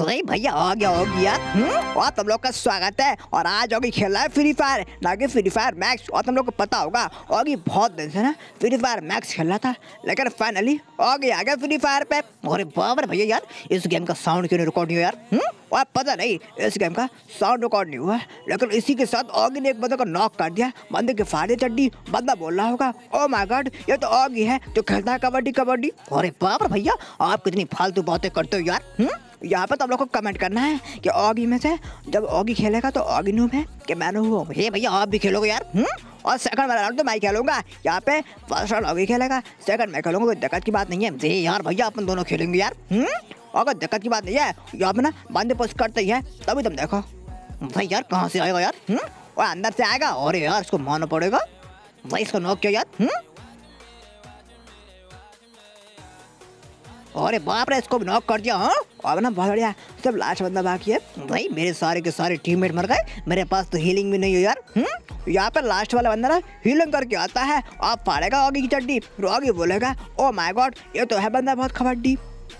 तो नहीं भैया आ गया हो गया हम्म? और तुम लोग का स्वागत है। और आज होगी खेल है फ्री फायर ना कि फ्री फायर मैक्स और तुम लोग को पता होगा, होगी बहुत दिन से ना फ्री फायर मैक्स खेल रहा था। लेकिन फाइनली होगी, आ गया फ्री फायर पे। अरे बाबर भैया यार, इस गेम का साउंड क्यों नहीं रिकॉर्ड नहीं यार? हम्म? और पता नहीं, इस गेम का साउंड रिकॉर्ड नहीं हुआ। लेकिन इसी के साथ ऑगी ने एक बंदे को नॉक कर दिया। बंदे के फाड़े चड्डी, बंदा बोल रहा होगा ओ माय गॉड ये तो ऑगी है। जो खेलता है कबड्डी कबड्डी। अरे बाप रे भैया, आप कितनी फालतू बातें करते हो यार? हम्म? यहाँ पे तो आप लोग को कमेंट करना है कि ऑगी में से जब ऑगी खेलेगा तो ऑगी नूब है कि मैं नूब हूँ? ये भैया आप भी खेलोगे यार हम्म? और सेकंड वाला राउंड तो मैं खेलूँगा। यहाँ पे फ़र्स्ट राउंड ऑगी खेलेगा। सेकंड मैं खेलूँगा, कोई दिक्कत की बात नहीं है। ये यार भैया, अपन दोनों खेलेंगे यार हम्म? अगर दिक्कत की बात नहीं है। यहाँ पे ना बंदे पोस्ट करते ही है, तभी तुम देखो। भाई यार, कहाँ से आएगा यार हम्म? और अंदर से आएगा, और यार इसको मारना पड़ेगा। भाई इसको नॉक किया यार हम्म? अरे बाप रे, इसको नॉक कर दिया हाँ? अब ना बहुत बढ़िया। सब लास्ट बंदा बाकी है। भाई मेरे सारे के सारे टीममेट मर गए। मेरे पास तो हीलिंग भी नहीं है यार। हम्म? यहाँ पर लास्ट वाला बंदा ना हीलिंग करके आता है। आप फाड़ेगा आगे की चड्डी आगे बोलेगा ओ माय गॉड ये तो है बंदा बहुत कबड्डी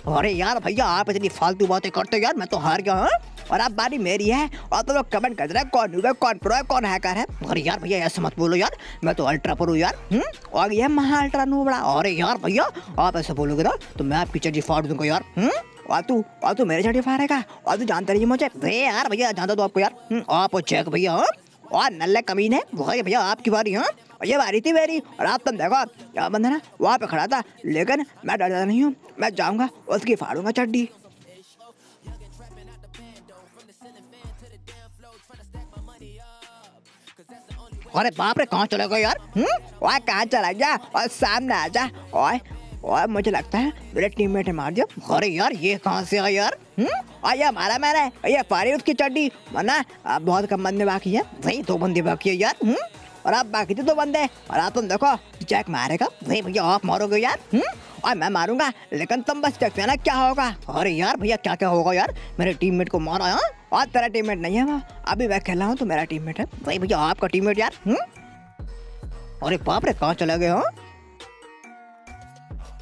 अरे यार भैया, आप इतनी फालतू बातें करते हो यार, मैं तो हार गया हाँ? और आप बारी मेरी है और तो लोग कमेंट कर रहे हैं, कौन है कौन प्रो है, कौन हैकर है? अरे यार भैया, ऐसे मत बोलो यार, मैं तो अल्ट्रा प्रो यार हम्म? और ये महा अल्ट्रा नूबड़ा। अरे यार भैया, आप ऐसे बोलोगे ना तो मैं आपकी चड्डी फाड़ दूँगा यार हम्म? और तू और तू मेरे चड्डी फाड़ेगा और तू जानता नहीं मुझे? भे यार भैया जानता तो आपको यार। हम्म, आप चेक भैया हाँ? और नल्ले कमीन है। भाई भैया आपकी बारी हाँ ये बारी थी मेरी। और आप तुम देखो क्या बंदा ना वहाँ पे खड़ा था। लेकिन मैं डरता नहीं हूँ। मैं जाऊँगा उसकी फाड़ूँगा चड्डी। अरे बाप रे कहाँ चले गए यार? हम्म वह कहाँ चला गया? और सामने आ जा। और मुझे लगता है मेरे टीममेट ने मार दिया। अरे यार, ये कहाँ से आया यार? हम्म? और ये मारा मैंने। ये फाड़ी उसकी चड्डी। वरना अब बहुत कम बंदे बाकी है। वही दो बंदे बाकी है यार हम्म? और आप बाकी थे दो बंदे। और आप तुम देखो, जैक मारेगा। वही भैया, आप मारोगे यार हम्म? और मैं मारूँगा, लेकिन तुम बस देखते ना क्या होगा? अरे यार भैया, क्या क्या होगा यार? मेरे टीममेट को मारा, है? और तेरा टीममेट नहीं है वो अभी मैं खेला हूँ तो मेरा टीममेट है। वही भैया, आपका टीममेट यार हम्म? अरे बाप रे, कहाँ चले गए हो?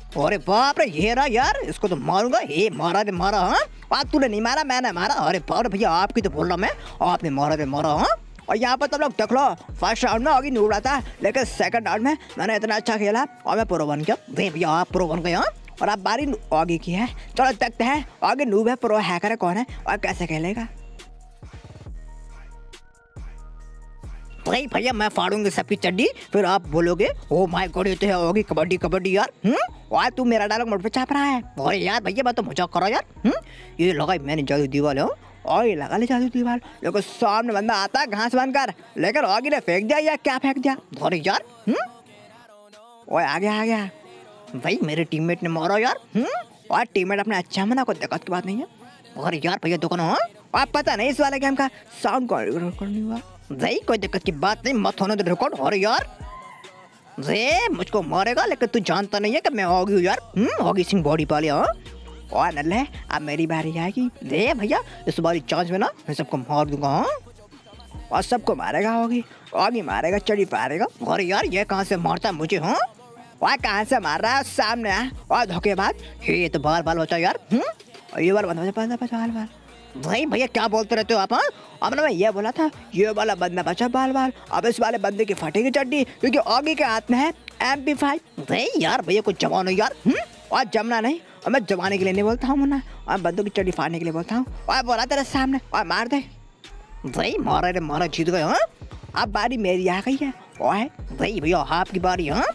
अरे बाप रे, ये रहा यार, इसको तो मारूँगा। ये मारा दे, मारा हाँ? आज तूने नहीं मारा, मैंने मारा। अरे बाप रे भैया, आपकी तो बोल रहा मैं। आपने मारा दे, मारा हाँ? और यहाँ पर तुम लोग देख लो फ़र्स्ट राउंड में नहीं उड़ा था लेकिन सेकंड राउंड में मैंने इतना अच्छा खेला, और मैं प्रो बन गया। वे भैया, आप प्रो बन गए हाँ? और आप बारी आगे की है। चलो देखते हैं, आगे नूब है प्रो हैकर है, कौन है, और कैसे खेलेगा? भाई भैया, मैं फाड़ूँगी सबकी चड्डी, फिर आप बोलोगे ओ माय गॉड ये तो होगी कबड्डी कबड्डी, यार। हम्म? और तू मेरा डायलॉग मुझ पे चाप रहा है। अरे यार, भैया मैं तो मज़ाक करो यार। हम्म? ये लगाई मैंने जादू दीवार हो और ये लगा ले जादू दीवार। लेकिन सामने बंदा आता है, घास बन कर लेकर आगे ने फेंक दिया या क्या फेंक दिया? अरे यार हम्म? ओए, आ गया आ गया। भाई, मेरे टीममेट ने मारा यार हम्म? और टीममेट अपने अच्छा मना कोई दिक्कत की बात नहीं है। अरे यार, भैया, दुकान हाँ आप पता नहीं इस वाले गेम का साउंड रिकॉर्ड नहीं हुआ। भाई, कोई दिक्कत की बात नहीं, मत होने दे रिकॉर्ड अरे यार। रे मुझको मारेगा, लेकिन तू जानता नहीं है कि मैं होगी हूँ यार। हम्म होगी सिंह बॉडी पाले हाँ? और नल्ले अब मेरी बारी आएगी। दे भैया, इस बारी चांस में ना, मैं सबको मार दूँगा हाँ? और सबको मारेगा होगी होगी मारेगा, चढ़ी पारेगा। अरे यार, ये कहाँ से मारता है मुझे हाँ? वह कहाँ से मार रहा है? सामने आ और धोखेबाज ये तो बाल बाल बचा यार हम्म? ये बाल बंद बचा बाल बाल भाई भैया, क्या बोलते रहते हो आप हाँ? अब ना मैं ये बोला था, ये वाला बंदा बचा बाल बाल अब इस वाले बंदे की फटेगी चड्डी, क्योंकि आगे के हाथ में है एम पी फाइव। भाई यार, भैया, कुछ जमानो यार हम्म और जमना नहीं और मैं जमाने के लिए नहीं बोलता हूँ, मुन्ना और बंदों की चड्डी फाड़ने के लिए बोलता हूँ। और बोला तेरे सामने और मार दे। भाई मारा रे, मारा, जीत गए हाँ? अब बारी मेरी आ गई है, ओए भाई भैया आपकी बारी हाँ?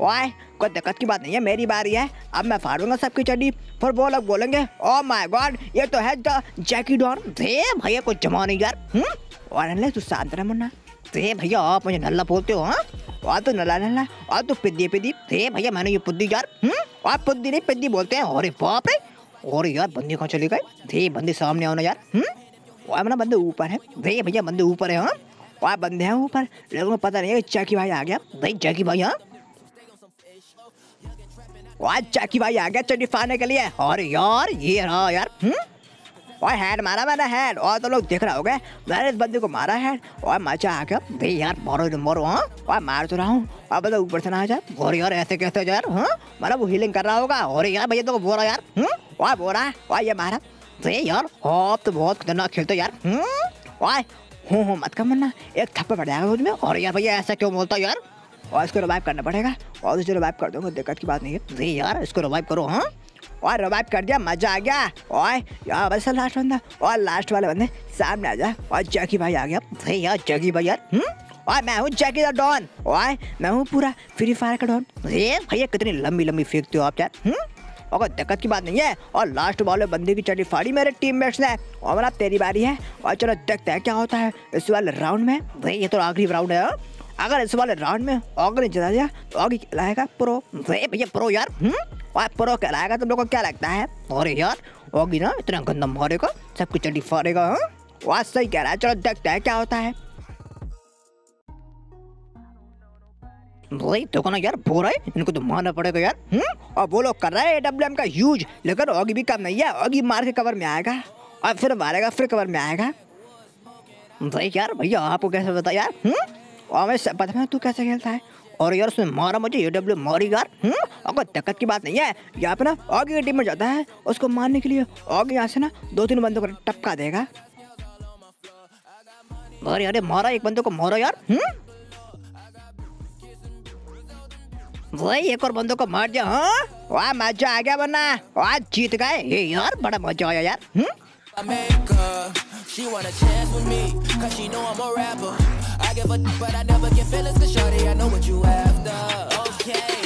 ओए कोई दिक्कत की बात नहीं है, मेरी बारी है। अब मैं फाड़ूँगा सबकी चड्डी, फिर वो लोग बोलेंगे ओ माय गॉड ये तो है जैकी डॉन दे भैया, कुछ जमा नहीं यार हम्म? और नल्ले तू शांत रह मुन्ना। दे भैया, आप मुझे नल्ला बोलते हो हाँ? और तो नल्ला नल्ला और तो पिद्दी पिद्दी। दे भैया, मैंने ये पुद्दी यार हम्म? आप पुद्दी नहीं, पिद्दी बोलते हैं। अरे बाप रे! और यार, बंदी कहाँ चले गए दे बंदी सामने आओ ना यार हम्म? और ना बंदे ऊपर है। दे भैया, बंदे ऊपर है हाँ? और बंदे हैं ऊपर। लोगों को पता नहीं है चाकी भाई आ गया। भाई चाकी भाई हाँ? चाकी भाई आ गया चड्डी फाड़ने के लिए। और यार, ये रहा यार हम्म? और हेड मारा मैंने हेड और तो लोग देख रहे हो गए मैंने इस बंदे को मारा हेड और मज़ा आ गया। भाई यार, मारो तो मारो हाँ? और मार तो रहा हूँ। और बता ऊपर से ना आ जाए। और यार, ऐसे कैसे यार हाँ? मतलब वो हीलिंग कर रहा होगा। और यार, भैया तो बोल रहा यार हम्म? और बोल रहा है, और ये मारा। अरे यार, आप तो बहुत खतरनाक खेलते हो यार हम्म? ओए हो हो, मत कर मरना एक थप्पड़ पड़ जाएगा मुझमें। और यार, भैया, ऐसा क्यों बोलता हो यार? और इसको रिवाइव करना पड़ेगा। और इसे रिवाइव कर दूँगा, दिक्कत की बात नहीं है। यार, इसको रिवाइव करो हाँ? और रिवाइव कर दिया, मज़ा आ गया। ओए यार बस लास्ट बंदा। और लास्ट वाले बंदे सामने आ जा। और जैकी भाई आ गया। अरे यार जैकी भाई यार हम्म? ओए मैं हूँ जैकी द डॉन ओए मैं हूँ पूरा फ्री फायर का डॉन अरे भैया, कितनी लंबी लंबी फेंकते हो आप यार हम्म? और दिक्कत की बात नहीं है। और लास्ट वाले बंदे की चटी फाड़ी मेरे टीममेट्स ने। और मेरा तेरी बारी है। और चलो देखते हैं क्या होता है इस वाले राउंड में। भाई ये तो आखिरी राउंड है हाँ? अगर इस वाले राउंड में ऑगर जिता दिया तो आगे कहलाएगा प्रो भैया प्रो यार। हम्म? और प्रो कहलाएगा, तुम लोग को क्या लगता है? अरे यार ऑगी ना इतना गंदा मारेगा सबकी चटी फाड़ेगा हाँ? वाह, सही कह रहा है। चलो देखते हैं क्या होता है। तो ना यार, बोल रहा इनको तो मारना पड़ेगा यार। हम्म? और वो लोग कर रहे हैं डब्ल्यू का यूज़ लेकिन ऑगी भी कम नहीं है। ऑगी मार के कवर में आएगा, और फिर मारेगा, फिर कवर में आएगा। भाई यार, भैया, आपको कैसे बता यार? हम्म? और मैं पता है, तू कैसे खेलता है? और यार, उसने मारा मुझे, ये डब्ल्यू मारी यार। हम्म? अगर दिक्कत की बात नहीं है यहाँ पे ना ऑगी की टीम में जाता है उसको मारने के लिए। ऑगी यहाँ से ना दो तीन बंदों को टपका देगा। अरे अरे, मारा एक बंदे को, मारा यार। हम्म? वही एक और बंदों को मार दिया हाँ? वाह, मज़ा आ गया वरना। आज जीत गए। ये यार, बड़ा मज़ा आया यार। हम्म? I give a but I never get feelings, cause shorty, I know what you after. Okay.